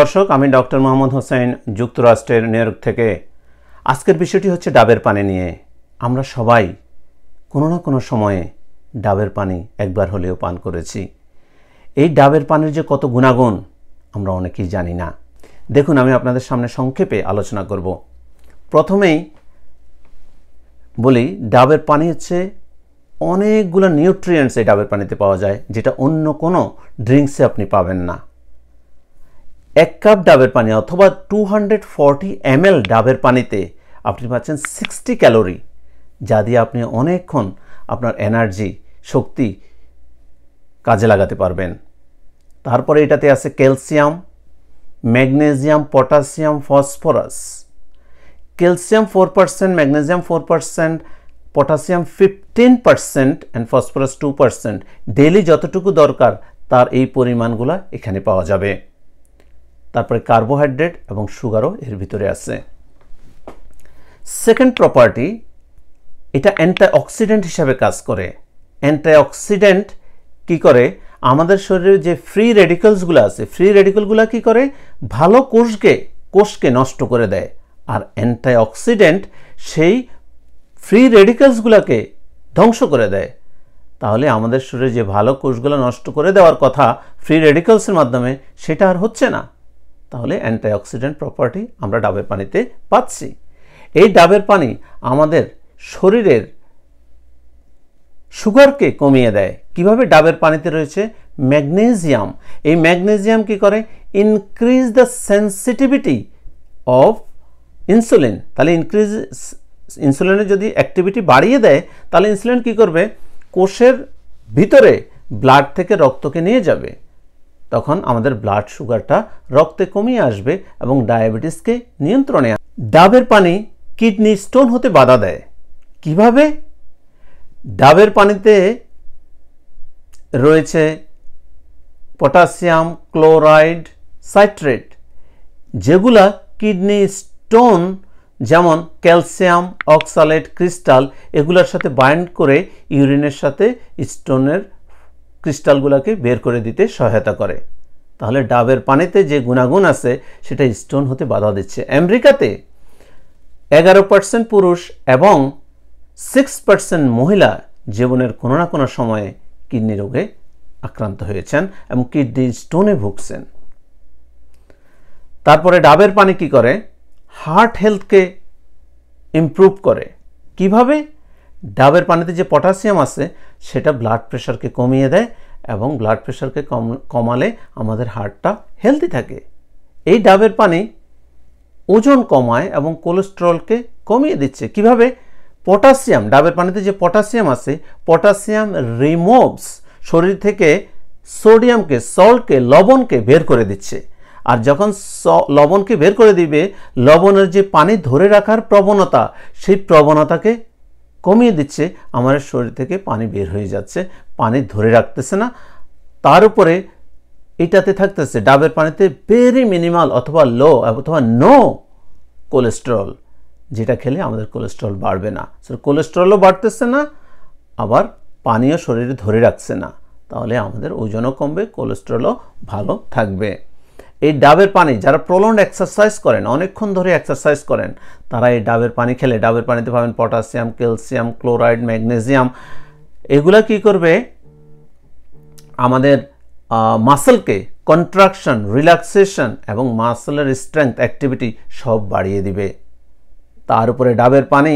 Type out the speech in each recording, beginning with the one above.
দর্শক, আমি ডক্টর মোহাম্মদ হোসেন, যুক্তরাষ্ট্রের নিউ থেকে। আজকের বিষয়টি হচ্ছে ডাবের পানি নিয়ে। আমরা সবাই কোনো না কোনো সময়ে ডাবের পানি একবার হলেও পান করেছি। এই ডাবের পানির যে কত গুণাগুণ, আমরা অনেকেই জানি না। দেখুন, আমি আপনাদের সামনে সংক্ষেপে আলোচনা করব। প্রথমেই বলি, ডাবের পানি হচ্ছে অনেকগুলো নিউট্রিয়েন্টস এই ডাবের পানিতে পাওয়া যায়, যেটা অন্য কোনো ড্রিঙ্কসে আপনি পাবেন না। এক কাপ ডাবের পানি অথবা টু হান্ড্রেড ফর্টি এম ডাবের পানিতে আপনি পাচ্ছেন সিক্সটি ক্যালোরি যা দিয়ে আপনি অনেকক্ষণ আপনার এনার্জি শক্তি কাজে লাগাতে পারবেন। তারপরে এটাতে আছে calcium magnesium potassium phosphorus calcium four percent magnesium four percent potassium fifteen percent and phosphorus two percent daily যতটুকু দরকার, তার এই পরিমাণগুলো এখানে পাওয়া যাবে। তারপরে কার্বোহাইড্রেট এবং সুগারও এর ভিতরে আছে। সেকেন্ড প্রপার্টি এটা অ্যান্টাঅক্সিডেন্ট হিসাবে কাজ করে। অ্যান্টাঅক্সিডেন্ট কি করে? আমাদের শরীরে যে ফ্রি রেডিকেলসগুলো আছে ফ্রি রেডিকেলগুলো কি করে? ভালো কোষকে কোষকে নষ্ট করে দেয়। আর অ্যান্টাঅক্সিডেন্ট সেই ফ্রি রেডিকেলসগুলোকে ধ্বংস করে দেয়। তাহলে আমাদের শরীরে যে ভালো কোষগুলো নষ্ট করে দেওয়ার কথা ফ্রি রেডিকেলসের মাধ্যমে, সেটা আর হচ্ছে না। তাহলে অ্যান্টিঅক্সিডেন্ট প্রপার্টি আমরা ডাবের পানিতে পাচ্ছি। এই ডাবের পানি আমাদের শরীরের সুগারকে কমিয়ে দেয়। কীভাবে ডাবের পানিতে রয়েছে? ম্যাগনেসিয়াম। এই ম্যাগনেসিয়াম কি করে? Increase the sensitivity of insulin তাহলে ইনক্রিজ ইনসুলিনের যদি অ্যাক্টিভিটি বাড়িয়ে দেয়, তাহলে ইনসুলিন কি করবে? কোষের ভিতরে ব্লাড থেকে রক্তকে নিয়ে যাবে। তখন আমাদের ব্লাড সুগারটা রক্তে কমিয়ে আসবে এবং ডায়াবেটিসকে নিয়ন্ত্রণে ডাবের পানি কিডনি স্টোন হতে বাধা দেয়। কীভাবে? ডাবের পানিতে রয়েছে পটাশিয়াম ক্লোরাইড সাইট্রেট যেগুলা কিডনি স্টোন যেমন ক্যালসিয়াম অক্সালেট ক্রিস্টাল এগুলোর সাথে বাইন্ড করে ইউরিনের সাথে স্টোনের ক্রিস্টালগুলোকে বের করে দিতে সহায়তা করে। তাহলে ডাবের পানিতে যে গুণাগুণ আছে, সেটা স্টোন হতে বাধা দিচ্ছে। আমেরিকাতে এগারো পার্সেন্ট পুরুষ এবং সিক্স পার্সেন্ট মহিলা জীবনের কোনো না কোনো সময়ে কিডনি রোগে আক্রান্ত হয়েছেন এবং কিডনি স্টোনে ভুগছেন। তারপরে ডাবের পানি কি করে? হার্ট হেলথকে ইমপ্রুভ করে। কীভাবে? ডাবের পানিতে যে পটাশিয়াম আছে, সেটা ব্লাড প্রেশারকে কমিয়ে দেয় এবং ব্লাড প্রেশারকে কম কমালে আমাদের হার্টটা হেলদি থাকে। এই ডাবের পানি ওজন কমায় এবং কোলেস্ট্রলকে কমিয়ে দিচ্ছে। কীভাবে? পটাশিয়াম, ডাবের পানিতে যে পটাশিয়াম আছে, পটাশিয়াম রিমুভস শরীর থেকে সোডিয়ামকে সল্টকে লবণকে বের করে দিচ্ছে। আর যখন লবণকে বের করে দিবে, লবণের যে পানি ধরে রাখার প্রবণতা, সেই প্রবণতাকে কমিয়ে দিচ্ছে আমাদের শরীর থেকে পানি বের হয়ে যাচ্ছে, পানি ধরে রাখতেছে না। তার উপরে এটাতে থাকতেছে, ডাবের পানিতে ভেরি মিনিমাল অথবা লো অথবা নো কোলেস্ট্রল যেটা খেলে আমাদের কোলেস্ট্রল বাড়বে না। কোলেস্ট্রলও বাড়তেছে না, আবার পানীয় শরীরে ধরে রাখছে না। তাহলে আমাদের ওজনও কমবে কোলেস্ট্রলও ভালো থাকবে। এই ডাবের পানি, যারা প্রলন্ড এক্সারসাইজ করেন, অনেকক্ষণ ধরে এক্সারসাইজ করেন, তারা এই ডাবের পানি খেলে। ডাবের পানিতে পাবেন পটাশিয়াম, ক্যালসিয়াম, ক্লোরাইড, ম্যাগনেসিয়াম। এগুলা কি করবে? আমাদের মাসেলকে কন্ট্রাকশন রিল্যাক্সেশন এবং মাসেলের স্ট্রেংথ অ্যাক্টিভিটি সব বাড়িয়ে দিবে। তার উপরে ডাবের পানি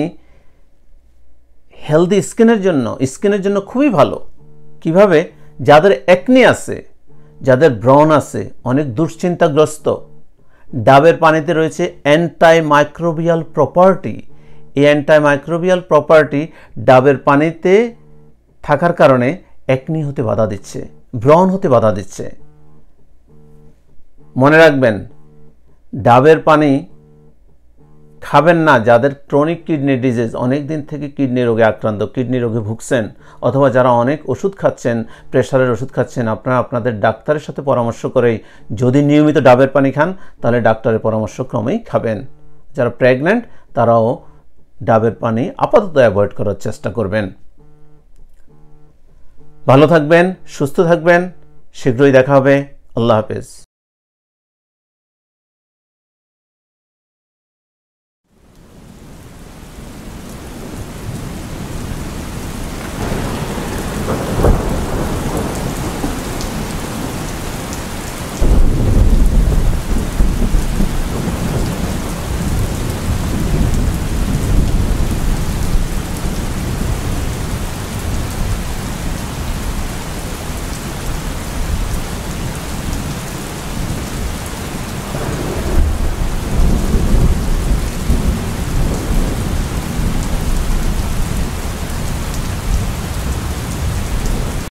হেলদি স্কিনের জন্য স্কিনের জন্য খুবই ভালো। কীভাবে? যাদের একনি আছে যাদের ব্রণ আছে, অনেক দুশ্চিন্তাগ্রস্ত। ডাবের পানিতে রয়েছে অ্যান্টাই মাইক্রোবিয়াল প্রপার্টি এই অ্যান্টাই মাইক্রোবিয়াল প্রপার্টি ডাবের পানিতে থাকার কারণে একনি হতে বাধা দিচ্ছে, ব্রণ হতে বাধা দিচ্ছে। মনে রাখবেন, ডাবের পানি খাবেন না, যাদের ক্রনিক কিডনি ডিজিজ অনেক দিন থেকে কিডনি রোগে আক্রান্ত কিডনি রোগে ভুগছেন, অথবা যারা অনেক ওষুধ খাচ্ছেন প্রেশারের ওষুধ খাচ্ছেন, আপনারা আপনাদের ডাক্তারের সাথে পরামর্শ করেই যদি নিয়মিত ডাবের পানি খান, তাহলে ডাক্তারের পরামর্শ ক্রমেই খাবেন। যারা প্রেগনেন্ট তারাও ডাবের পানি আপাতত অ্যাভয়েড করার চেষ্টা করবেন। ভালো থাকবেন, সুস্থ থাকবেন, শীঘ্রই দেখা হবে। আল্লাহ হাফেজ।